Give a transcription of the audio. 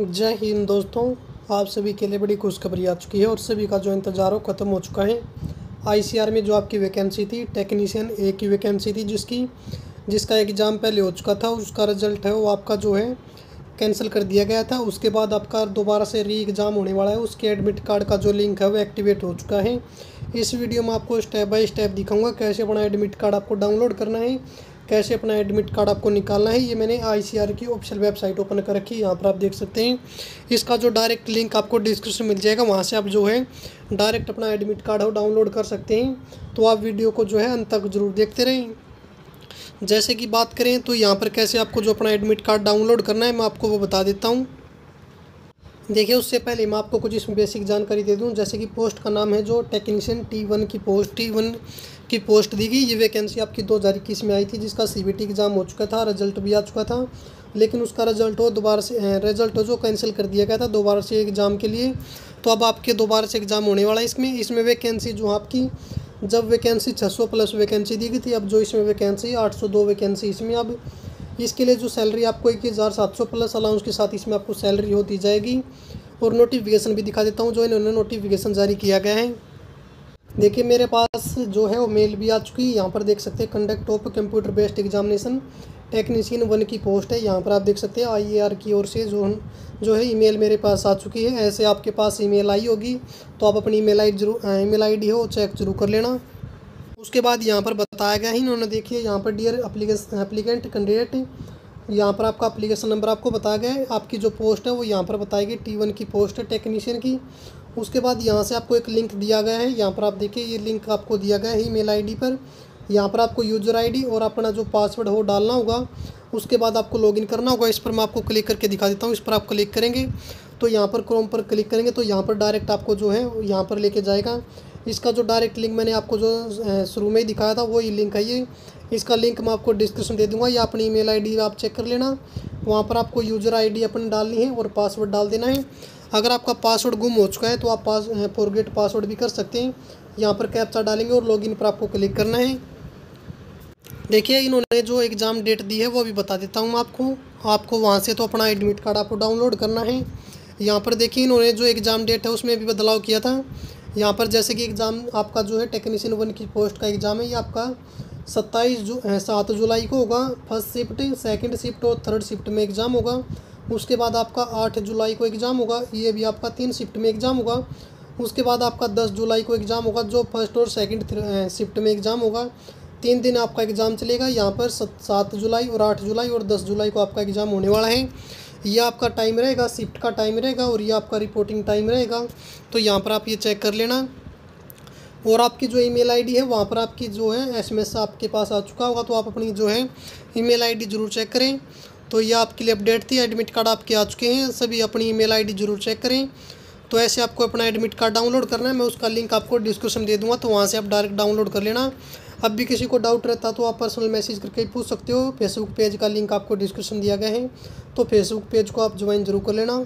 जय हिंद दोस्तों, आप सभी के लिए बड़ी खुशखबरी आ चुकी है और सभी का जो इंतज़ार हो ख़त्म हो चुका है। आईसीआर में जो आपकी वैकेंसी थी टेक्नीशियन ए की वैकेंसी थी जिसकी, जिसका एग्ज़ाम पहले हो चुका था, उसका रिज़ल्ट है, वो आपका जो है कैंसिल कर दिया गया था। उसके बाद आपका दोबारा से री एग्ज़ाम होने वाला है। उसके एडमिट कार्ड का जो लिंक है, वो एक्टिवेट हो चुका है। इस वीडियो में आपको स्टेप बाय स्टेप दिखाऊँगा, कैसे अपना एडमिट कार्ड आपको डाउनलोड करना है। कैसे अपना एडमिट कार्ड आपको निकालना है, ये मैंने आईसीआर की ऑफिशियल वेबसाइट ओपन कर रखी है, यहाँ पर आप देख सकते हैं। इसका जो डायरेक्ट लिंक आपको डिस्क्रिप्शन मिल जाएगा, वहाँ से आप जो है डायरेक्ट अपना एडमिट कार्ड हो डाउनलोड कर सकते हैं। तो आप वीडियो को जो है अंत तक ज़रूर देखते रहें। जैसे कि बात करें तो यहाँ पर कैसे आपको जो अपना एडमिट कार्ड डाउनलोड करना है, मैं आपको वो बता देता हूँ। देखिए, उससे पहले मैं आपको कुछ इसमें बेसिक जानकारी दे दूँ, जैसे कि पोस्ट का नाम है जो टेक्नीशियन टी वन की पोस्ट टी वन की पोस्ट दी गई। ये वैकेंसी आपकी दो हज़ार इक्कीस में आई थी, जिसका सी बी टी एग्ज़ाम हो चुका था रिज़ल्ट भी आ चुका था। लेकिन उसका रिज़ल्ट हो, दोबारा से रिज़ल्ट हो जो कैंसिल कर दिया गया था दोबारा से एग्ज़ाम के लिए। तो अब आपके दोबारा से एग्ज़ाम होने वाला है इसमें। इसमें वैकेंसी जो आपकी, जब वैकेंसी छः सौ प्लस वैकेंसी दी गई थी, अब जो इसमें वैकेंसी आठ सौ दो वैकेंसी इसमें अब इसके लिए जो सैलरी आपको एक हज़ार सात सौ प्लस अलाउंस के साथ इसमें आपको सैलरी होती जाएगी। और नोटिफिकेशन भी दिखा देता हूँ, जो इन्होंने नोटिफिकेशन जारी किया गया है। देखिए, मेरे पास जो है वो मेल भी आ चुकी है। यहाँ पर देख सकते हैं conduct of computer based examination technician one की पोस्ट है। यहाँ पर आप देख सकते हैं आई की ओर से जो जो है ईमेल मेरे पास आ चुकी है। ऐसे आपके पास ईमेल आई होगी तो आप अपनी ईमेल आई ज़रूर ईमेल आईडी हो चेक ज़रूर कर लेना। उसके बाद यहाँ पर बताया गया है, इन्होंने देखिए यहाँ पर डियर अप्लीकेशन एप्लीकेंट कैंडिडेट यहाँ पर आपका अप्लीकेशन नंबर आपको बताया गया है। आपकी जो पोस्ट है वो यहाँ पर बताई गई टी वन की पोस्ट है टेक्नीशियन की। उसके बाद यहाँ से आपको एक लिंक दिया गया है। यहाँ पर आप देखिए, ये लिंक आपको दिया गया है ईमेल आईडी पर। यहाँ पर आपको यूज़र आईडी और अपना जो पासवर्ड हो डालना होगा। उसके बाद आपको लॉगिन करना होगा। इस पर मैं आपको क्लिक करके दिखा देता हूँ। इस पर आप क्लिक करेंगे तो यहाँ पर क्रोम पर क्लिक करेंगे तो यहाँ पर डायरेक्ट आपको जो है, यहाँ पर लेके जाएगा। इसका जो डायरेक्ट लिंक मैंने आपको जो शुरू में ही दिखाया था, वही लिंक है ये। इसका लिंक मैं आपको डिस्क्रिप्शन दे दूँगा। या अपनी ईमेल आईडी आप चेक कर लेना। वहाँ पर आपको यूज़र आईडी अपनी डालनी है और पासवर्ड डाल देना है। अगर आपका पासवर्ड गुम हो चुका है तो आप पास फॉरगेट पासवर्ड भी कर सकते हैं। यहाँ पर कैप्चा डालेंगे और लॉगिन पर आपको क्लिक करना है। देखिए, इन्होंने जो एग्ज़ाम डेट दी है, वो भी बता देता हूँ आपको। आपको वहाँ से तो अपना एडमिट कार्ड आपको डाउनलोड करना है। यहाँ पर देखिए, इन्होंने जो एग्ज़ाम डेट है, उसमें भी बदलाव किया था। यहाँ पर जैसे कि एग्ज़ाम आपका जो है टेक्नीशियन वन की पोस्ट का एग्ज़ाम है, ये आपका सत्ताईस जू सात जुलाई को होगा। फ़र्स्ट शिफ्ट, सेकंड शिफ्ट और थर्ड शिफ्ट में एग्ज़ाम होगा। उसके बाद आपका आठ जुलाई को एग्ज़ाम होगा, ये भी आपका तीन शिफ्ट में एग्ज़ाम होगा। उसके बाद आपका दस जुलाई को एग्ज़ाम होगा, जो फ़र्स्ट और सेकंड शिफ्ट में एग्ज़ाम होगा। तीन दिन आपका एग्ज़ाम चलेगा, यहाँ पर सात जुलाई और आठ जुलाई और दस जुलाई को आपका एग्ज़ाम होने वाला है। ये आपका टाइम रहेगा शिफ्ट का टाइम रहेगा और ये आपका रिपोर्टिंग टाइम रहेगा। तो यहाँ पर आप ये चेक कर लेना। और आपकी जो ईमेल आईडी है, वहाँ पर आपकी जो है एसएमएस आपके पास आ चुका होगा तो आप अपनी जो है ईमेल आईडी ज़रूर चेक करें। तो ये आपके लिए अपडेट थी एडमिट कार्ड आपके आ चुके हैं। सभी अपनी ईमेल आईडी ज़रूर चेक करें। तो ऐसे आपको अपना एडमिट कार्ड डाउनलोड करना है, मैं उसका लिंक आपको डिस्क्रिप्शन दे दूँगा तो वहाँ से आप डायरेक्ट डाउनलोड कर लेना। अब भी किसी को डाउट रहता तो आप पर्सनल मैसेज करके पूछ सकते हो। फेसबुक पेज का लिंक आपको डिस्क्रिप्शन दिया गया है तो फेसबुक पेज को आप ज्वाइन ज़रूर कर लेना।